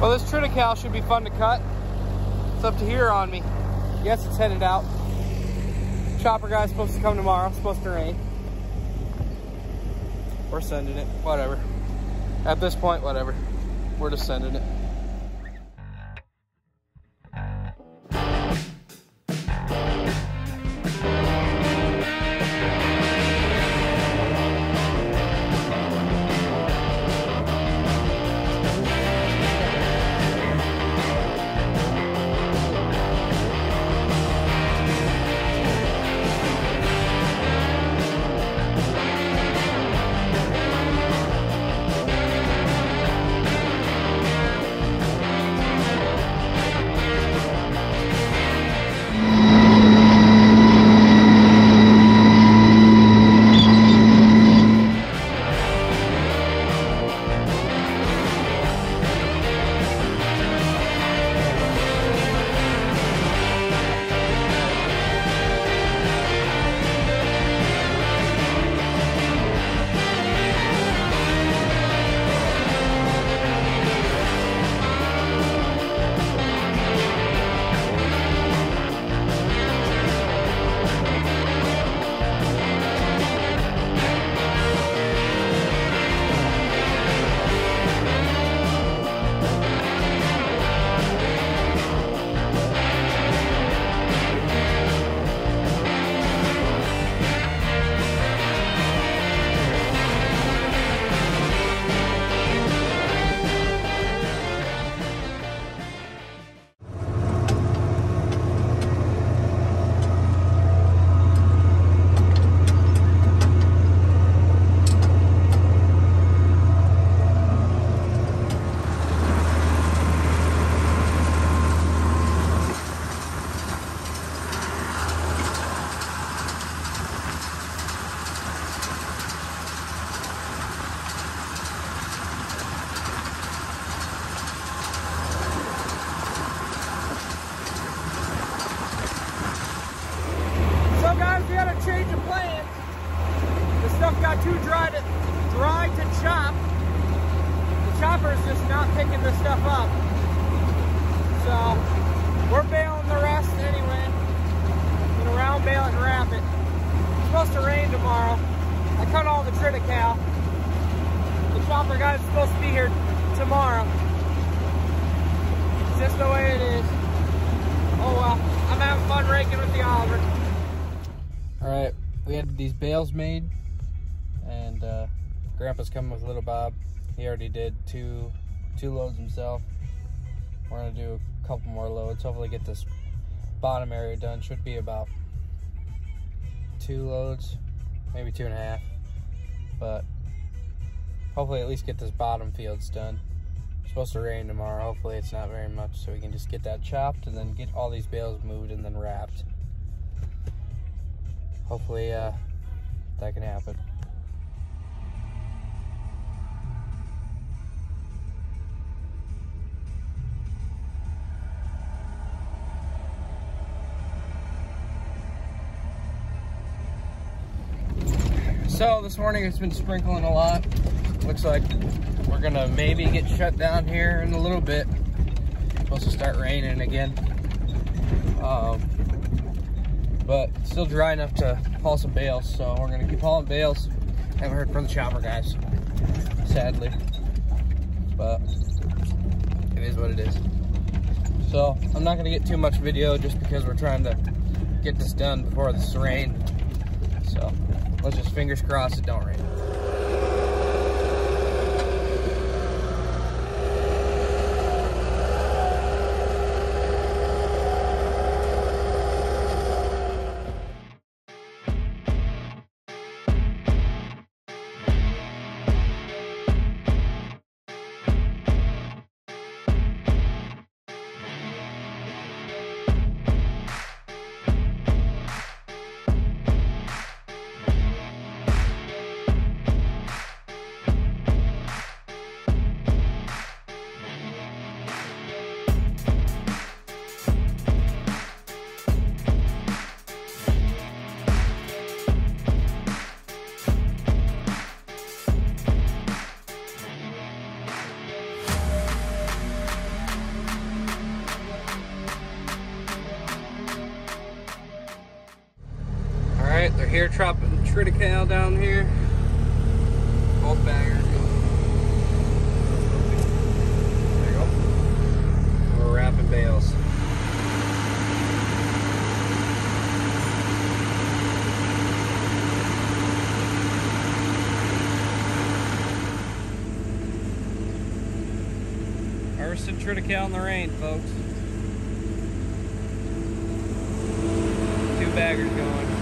Well, this triticale should be fun to cut. It's up to here on me. Yes, it's headed out. Chopper guy's supposed to come tomorrow. It's supposed to rain. We're sending it. Whatever. At this point, whatever. We're just sending it. Too dry to dry to chop. The chopper's just not picking the stuff up. So we're baling the rest anyway. Gonna round bale it and wrap it. It's supposed to rain tomorrow. I cut all the triticale. The chopper guy's supposed to be here tomorrow. It's just the way it is. Oh well, I'm having fun raking with the Oliver. All right, we had these bales made, and uh, Grandpa's coming with little Bob. He already did two two loads himself. We're gonna do a couple more loads. Hopefully, get this bottom area done. Should be about two loads, maybe two and a half. But hopefully, at least get this bottom fields done. It's supposed to rain tomorrow. Hopefully, it's not very much, so we can just get that chopped and then get all these bales moved and then wrapped hopefully uh, that can happen. So this morning it's been sprinkling a lot. Looks like we're gonna maybe get shut down here in a little bit. It's supposed to start raining again. Um, but still dry enough to haul some bales. So we're gonna keep hauling bales. Haven't heard from the chopper guys, sadly, but it is what it is. So I'm not gonna get too much video just because we're trying to get this done before this rain. So let's just fingers crossed it don't rain. Chopping triticale down here. Both baggers. There you go. We're wrapping bales. Harvesting triticale in the rain, folks. Two baggers going.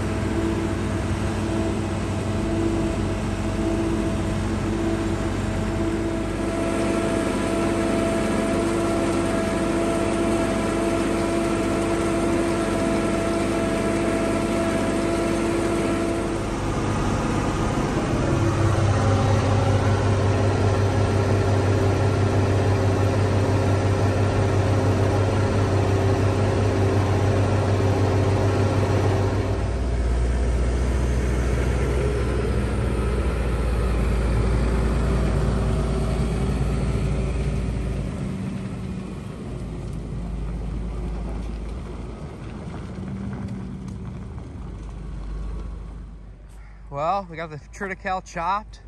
Well, we got the triticale chopped.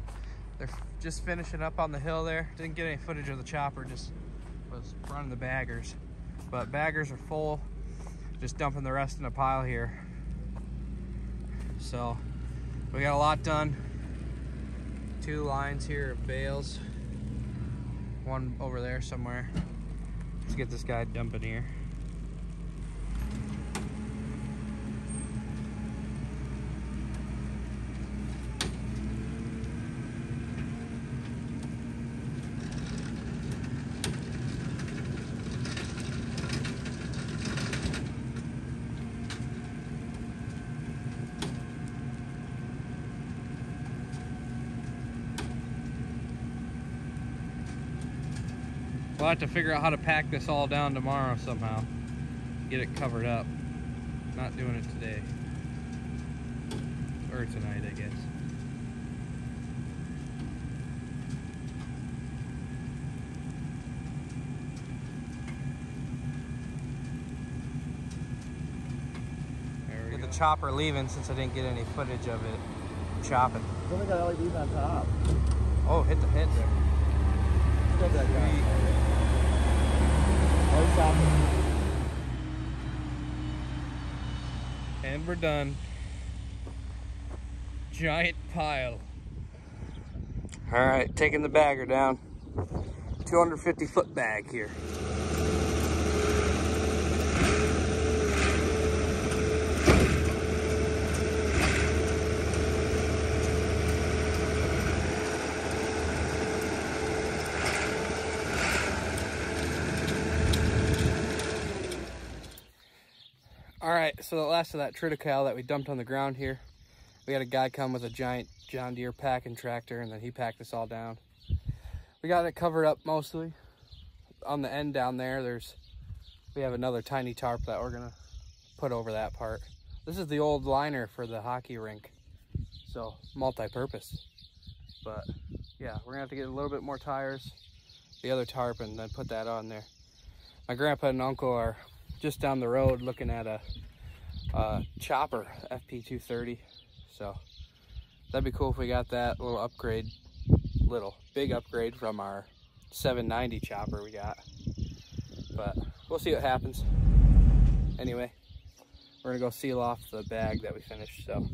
They're just finishing up on the hill there. Didn't get any footage of the chopper, just was running the baggers. But baggers are full, just dumping the rest in a pile here. So we got a lot done. Two lines here of bales. One over there somewhere. Let's get this guy dumping here. We'll have to figure out how to pack this all down tomorrow somehow. Get it covered up. Not doing it today. Or tonight, I guess. Get the chopper leaving since I didn't get any footage of it chopping. It's only got LEDs on top. Oh, hit the head there. Still that guy. And we're done. Giant pile. All right, taking the bagger down. 250 foot bag here. All right, so the last of that triticale that we dumped on the ground here, we had a guy come with a giant John Deere packing tractor and then he packed this all down. We got it covered up mostly. On the end down there, there's, we have another tiny tarp that we're gonna put over that part. This is the old liner for the hockey rink. So multi-purpose. But yeah, we're gonna have to get a little bit more tires, the other tarp and then put that on there. My grandpa and uncle are just down the road looking at a, a chopper FP230. So that'd be cool if we got that little upgrade, little big upgrade from our 790 chopper we got. But we'll see what happens. Anyway, we're gonna go seal off the bag that we finished. So.